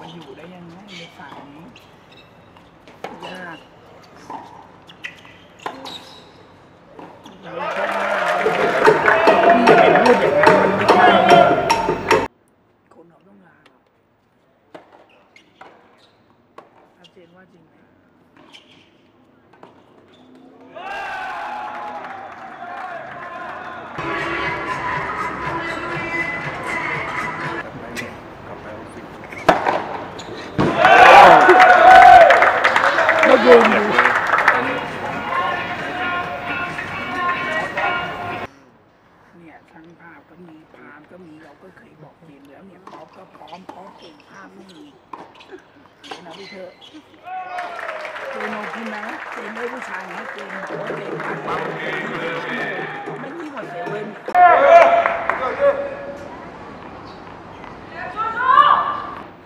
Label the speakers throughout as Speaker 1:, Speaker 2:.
Speaker 1: มาอยู่ได้ยังไงในสายนี้ยากเราแค่ไม่เห็นพูดอย่างนั้นมันไม่ใช่คนเราต้องลาหรอชัดเจนว่าจริงไหม เราก็เคยบอกเกมแล้วเนี่ยพร้อมก็พร้อมพร้อมเก่งภาพไม่มีนะพี่เถอะเกมโอคุณนะเกมไม่ผู้ชายนะเกมโอ้เกมภาพเบาไม่มีหมดเซเว่น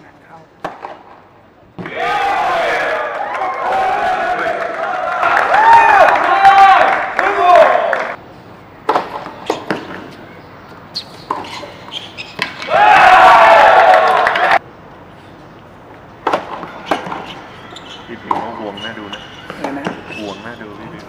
Speaker 1: งานเข้า
Speaker 2: พี่พิงเขา ห่วงน่าดูนะ
Speaker 1: เห็นไหม
Speaker 2: ห่วงน่าดูพี่พิง